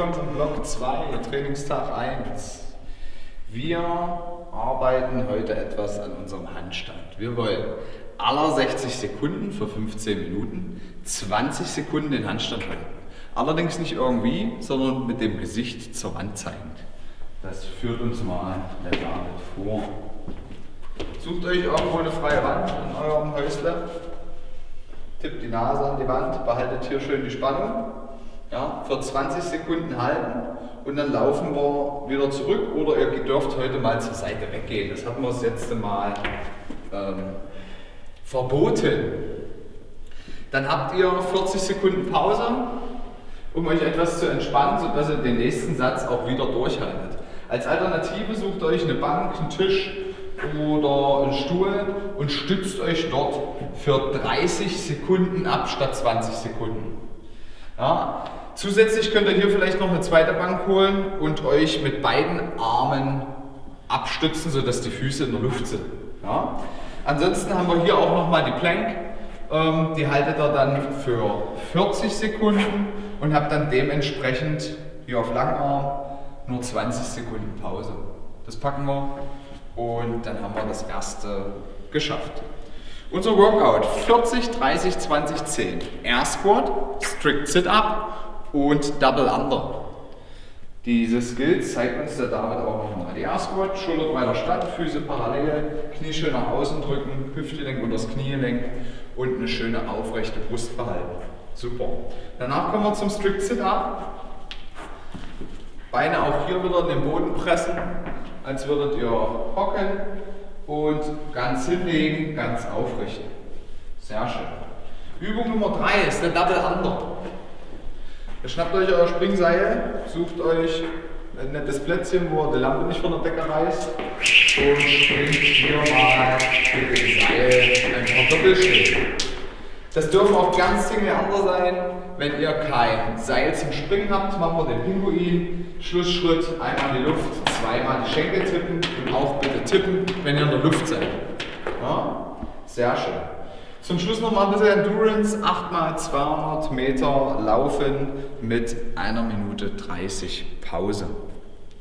3, Trainingstag 1. Wir arbeiten heute etwas an unserem Handstand. Wir wollen aller 60 Sekunden für 15 Minuten 20 Sekunden den Handstand halten. Allerdings nicht irgendwie, sondern mit dem Gesicht zur Wand zeigend. Das führt uns mal der David vor. Sucht euch irgendwo eine freie Wand in eurem Häusle, tippt die Nase an die Wand, behaltet hier schön die Spannung ja, für 20 Sekunden halten und dann laufen wir wieder zurück oder ihr dürft heute mal zur Seite weggehen. Das hatten wir das letzte Mal ähm, verboten. Dann habt ihr 40 Sekunden Pause, um euch etwas zu entspannen, sodass ihr den nächsten Satz auch wieder durchhaltet. Als Alternative sucht euch eine Bank, einen Tisch oder einen Stuhl und stützt euch dort für 30 Sekunden ab statt 20 Sekunden. Ja, Zusätzlich könnt ihr hier vielleicht noch eine zweite Bank holen und euch mit beiden Armen abstützen, sodass die Füße in der Luft sind. Ja? Ansonsten haben wir hier auch nochmal die Plank. Ähm, die haltet ihr dann für 40 Sekunden und habt dann dementsprechend hier auf Langarm nur 20 Sekunden Pause. Das packen wir und dann haben wir das erste geschafft. Unser Workout 40, 30, 20, 10. Air Squat, Strict Sit-Up und Double Under. Diese Skills zeigt uns der David auch nochmal. Die Air Squat, Schulter breiter Stand, Füße parallel, Knie schön nach außen drücken, Hüftgelenk unter das Kniegelenk und eine schöne aufrechte Brust behalten. Super. Danach kommen wir zum Strict Sit-Up. Beine auch hier wieder in den Boden pressen, als würdet ihr hocken und ganz hinlegen, ganz aufrichten. Sehr schön. Übung Nummer 3 ist der Double Under. Ihr schnappt euch euer Springseil, sucht euch ein nettes Plätzchen, wo die Lampe nicht von der Decke reißt und springt hier mal mit dem Seil ein paar Doppelschritte. Das dürfen auch ganz Dinge andere sein. Wenn ihr kein Seil zum Springen habt, machen wir den Pinguin. Schlussschritt, einmal in die Luft, zweimal die Schenkel tippen und auch bitte tippen, wenn ihr in der Luft seid. Ja? Sehr schön. Zum Schluss noch mal ein bisschen Endurance, 8 x 200 Meter laufen mit einer Minute 30 Pause.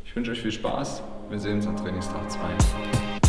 Ich wünsche euch viel Spaß. Wir sehen uns am Trainingstag 2.